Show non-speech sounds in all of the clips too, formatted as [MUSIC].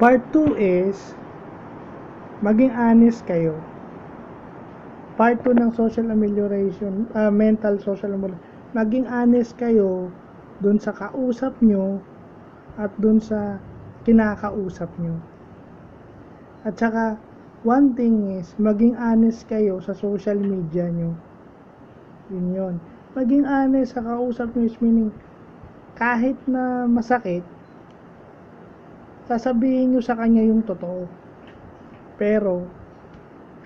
Part 2 is maging honest kayo. Part 2 ng social amelioration, uh, mental social amelioration. Maging honest kayo dun sa kausap nyo at dun sa kinakausap nyo. At saka, one thing is, maging honest kayo sa social media nyo. Yun yun. Maging honest sa kausap nyo is meaning, kahit na masakit, sasabihin nyo sa kanya yung totoo. Pero,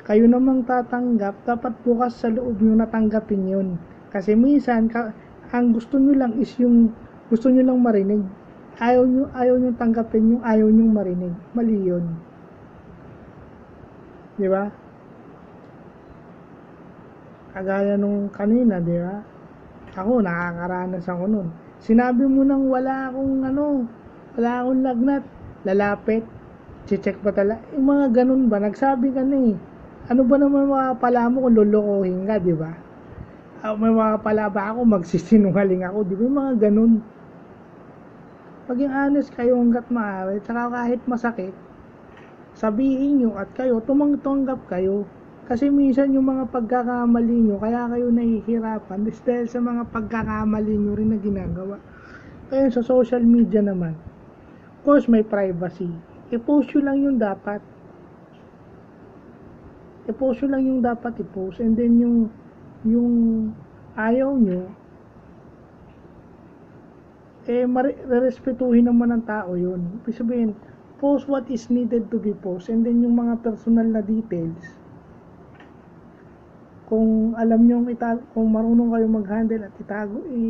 kayo namang tatanggap, dapat bukas sa loob nyo natanggapin yun. Kasi minsan, ka, ang gusto nyo lang is yung, gusto nyo lang marinig. Ayaw nyo, ayaw nyo tanggapin yung ayaw nyo marinig. Mali yun. Di ba? Kagaya nung kanina, di ba? Ako, nakakaranas ako nun. Sinabi mo nang wala akong ano, wala akong lagnat lalapit, check pa talaga. Yung mga ganun ba, nagsabi ka na eh. Ano ba naman mga pala mo kung lulukohin ka, di ba? Uh, may mga pala ba ako, magsisinungaling ako, di ba? Yung mga ganun. Maging honest kayo hanggat maaari, tsaka kahit masakit, sabihin nyo at kayo, tumangtanggap kayo. Kasi minsan yung mga pagkakamali nyo, kaya kayo nahihirapan, dahil sa mga pagkakamali nyo rin na ginagawa. Kaya sa social media naman, course, may privacy. I-post nyo lang yung dapat. I-post nyo lang yung dapat i-post. And then yung, yung ayaw nyo, eh, respetuhin naman ng tao yun. Ibig sabihin, post what is needed to be post. And then yung mga personal na details, kung alam nyo kung marunong kayo mag-handle at itago, i,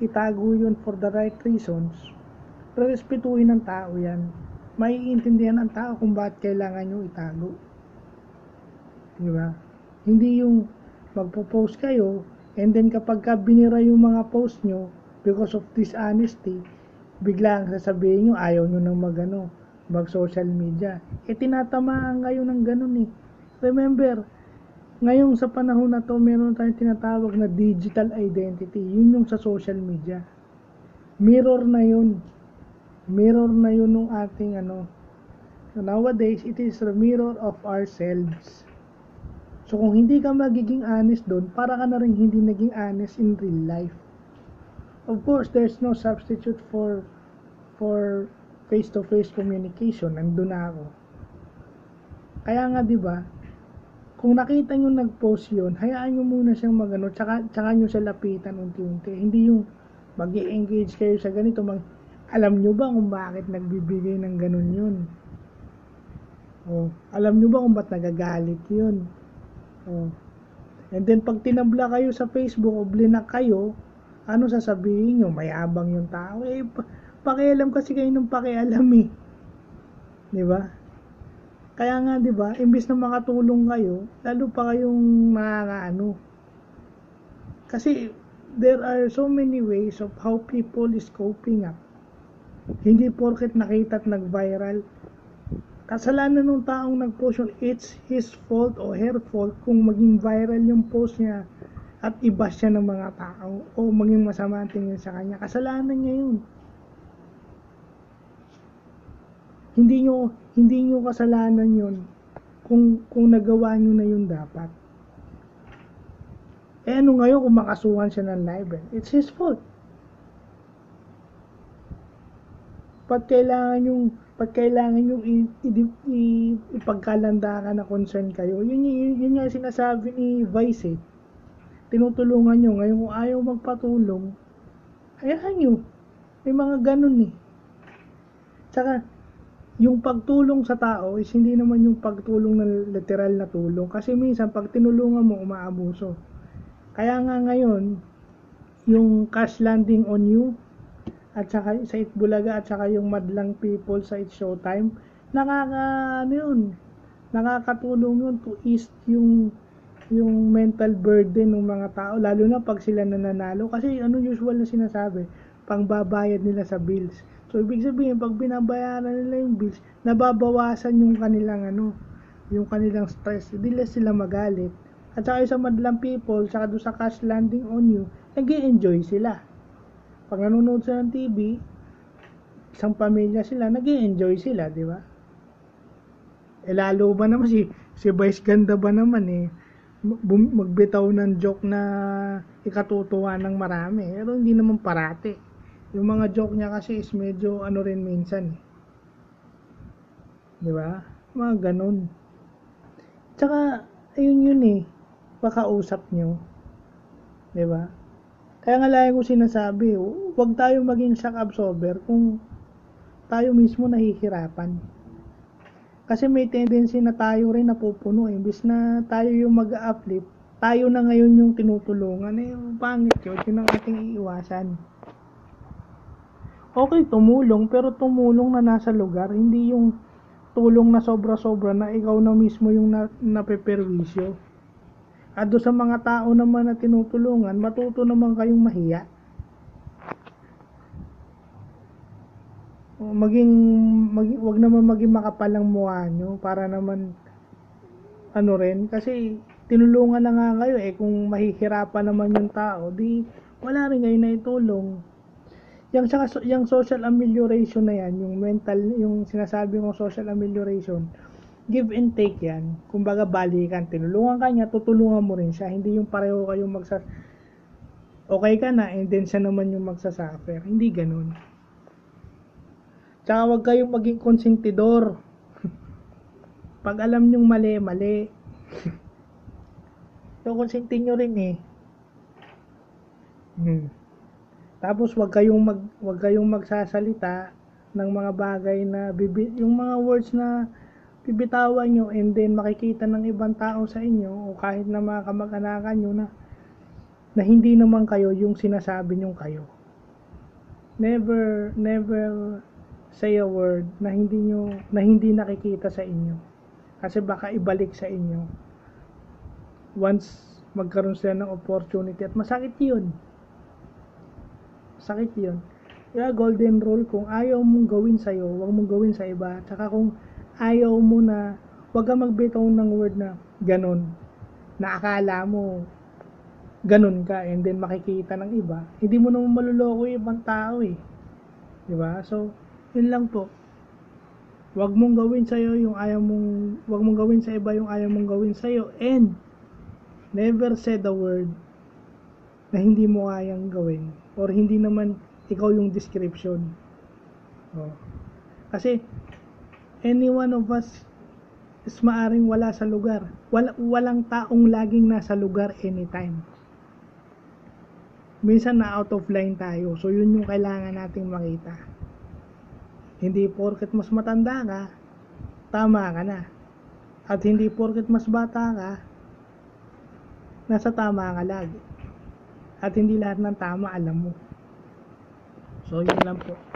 itago yun for the right reasons, respetuhin ng tao yan. Maiintindihan ng tao kung bakit kailangan nyo itago. Di ba? Hindi yung magpo-post kayo and then kapag ka binira yung mga post nyo because of dishonesty, biglang sasabihin nyo ayaw nyo nang magano mag social media. E tinatamaan kayo ng ganun eh. Remember, ngayon sa panahon na to, meron tayong tinatawag na digital identity. Yun yung sa social media. Mirror na yun mirror na yun ng ating ano nowadays it is a mirror of ourselves. So kung hindi ka magiging honest doon para ka na rin hindi naging honest in real life. Of course there's no substitute for for face to face communication. Nandun na ako. Kaya nga di ba kung nakita nyo nag-post yun, hayaan nyo muna siyang magano, tsaka, tsaka nyo siya lapitan unti-unti. Hindi yung mag engage kayo sa ganito, mag, alam nyo ba kung bakit nagbibigay ng ganun yun? Oh, alam nyo ba kung ba't nagagalit yun? Oh. And then pag tinabla kayo sa Facebook o blinak kayo, ano sasabihin nyo? Mayabang yung tao. Eh, pakialam kasi kayo ng pakialam eh. Di ba? Kaya nga, di ba, imbis na makatulong kayo, lalo pa kayong nakakaano. Kasi there are so many ways of how people is coping up. Hindi porket nakita at nag-viral. Kasalanan ng taong nag-post yun, it's his fault o her fault kung maging viral yung post niya at iba siya ng mga tao o maging masama ang tingin sa kanya. Kasalanan niya yun. Hindi nyo, hindi nyo kasalanan yun kung, kung nagawa nyo na yun dapat. Eh ano ngayon kung makasuhan siya ng libel? It's his fault. Pag kailangan yung pag kailangan yung i, i, ipagkalandakan na concern kayo, yun, yun, yun yung sinasabi ni Vice eh. Tinutulungan nyo. Ngayon kung ayaw magpatulong, hayaan nyo. May mga ganun eh. Tsaka, yung pagtulong sa tao is hindi naman yung pagtulong na literal na tulong. Kasi minsan, pag tinulungan mo, umaabuso. Kaya nga ngayon, yung cash landing on you, at saka sa Itbulaga at saka yung Madlang People sa It's Showtime. Nakaka ano yun? Nakakatulong yun to ease yung yung mental burden ng mga tao lalo na pag sila nananalo. Kasi ano usual na sinasabi pangbabayad nila sa bills. So ibig sabihin pag binabayaran nila yung bills nababawasan yung kanilang ano yung kanilang stress. Hindi sila magalit. At saka sa madlang people saka doon sa cash landing on you nag enjoy sila pag nanonood sa ng TV, isang pamilya sila, nag enjoy sila, di ba? Eh lalo ba naman si, si Vice Ganda ba naman eh, magbitaw ng joke na ikatutuwa ng marami. Pero hindi naman parati. Yung mga joke niya kasi is medyo ano rin minsan eh. Di ba? Mga ganun. Tsaka, ayun yun eh. Pakausap nyo. Di ba? Kaya nga lagi ko sinasabi, huwag tayo maging shock absorber kung tayo mismo nahihirapan. Kasi may tendency na tayo rin napupuno. Imbis na tayo yung mag-uplift, tayo na ngayon yung tinutulungan. Eh, pangit yun. Yun ang ating iiwasan. Okay, tumulong, pero tumulong na nasa lugar. Hindi yung tulong na sobra-sobra na ikaw na mismo yung na, napeperwisyo. At doon sa mga tao naman na tinutulungan, matuto naman kayong mahiya. Maging, maging wag naman maging makapalang mukha nyo para naman ano rin kasi tinulungan na nga kayo eh kung mahihirapan naman yung tao di wala rin kayo na itulong yung, yung social amelioration na yan yung mental yung sinasabi mong social amelioration give and take yan. Kumbaga balikan, tinulungan ka niya, tutulungan mo rin siya. Hindi yung pareho kayong magsa okay ka na and then siya naman yung magsasuffer. Hindi ganun. Tsaka huwag kayong maging konsentidor. [LAUGHS] Pag alam nyong mali, mali. [LAUGHS] yung konsentin nyo rin eh. Hmm. Tapos wag kayong mag wag kayong magsasalita ng mga bagay na bibi, yung mga words na bibitawan nyo and then makikita ng ibang tao sa inyo o kahit na mga kamag-anakan nyo na na hindi naman kayo yung sinasabi nyo kayo. Never, never say a word na hindi nyo, na hindi nakikita sa inyo. Kasi baka ibalik sa inyo. Once magkaroon sila ng opportunity at masakit yun. Sakit yun. Kaya golden rule, kung ayaw mong gawin sa'yo, huwag mong gawin sa iba. Tsaka kung ayaw mo na, wag ka magbitaw ng word na ganun, na akala mo ganun ka and then makikita ng iba, hindi mo naman maluloko yung ibang tao eh. Di ba? So, yun lang po. Wag mong gawin sa'yo yung ayaw mong, wag mong gawin sa iba yung ayaw mong gawin sa'yo and never said a word na hindi mo kayang gawin or hindi naman ikaw yung description. Oh. Kasi any one of us is maaring wala sa lugar. Wala, walang taong laging nasa lugar anytime. Minsan na out of line tayo. So yun yung kailangan nating makita. Hindi porket mas matanda ka, tama ka na. At hindi porket mas bata ka, nasa tama ka lagi. At hindi lahat ng tama alam mo. So yun lang po.